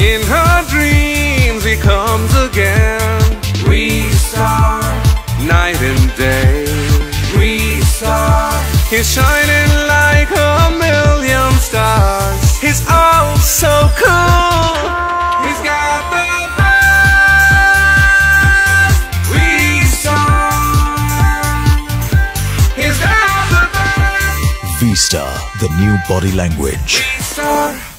In her dreams he comes again. V Star, Night and day. V Star. He's shining like a million stars. He's all so cool. He's got the best. Restart. He's got the best. V Star, the new body language. V Star.